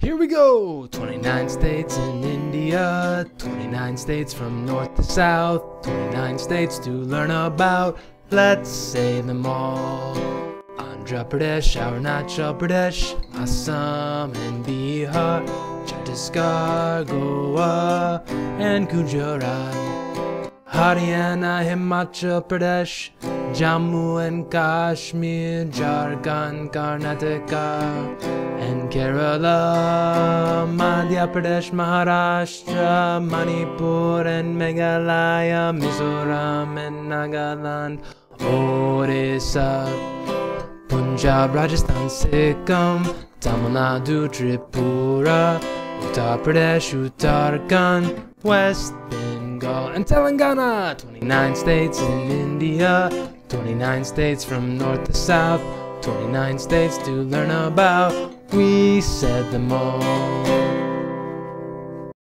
Here we go! 29 states in India, 29 states from north to south, 29 states to learn about. Let's say them all. Andhra Pradesh, Arunachal Pradesh, Assam and Bihar, Chhattisgarh, Goa and Gujarat. Haryana, Himachal Pradesh, Jammu and Kashmir, Jharkhand, Karnataka, and Kerala, Madhya Pradesh, Maharashtra, Manipur and Meghalaya, Mizoram and Nagaland, Odisha, Punjab, Rajasthan, Sikkim, Tamil Nadu, Tripura, Uttar Pradesh, Uttarakhand, West Bengal, and Telangana. 29 states in India, 29 states from north to south, 29 states to learn about. We said them all.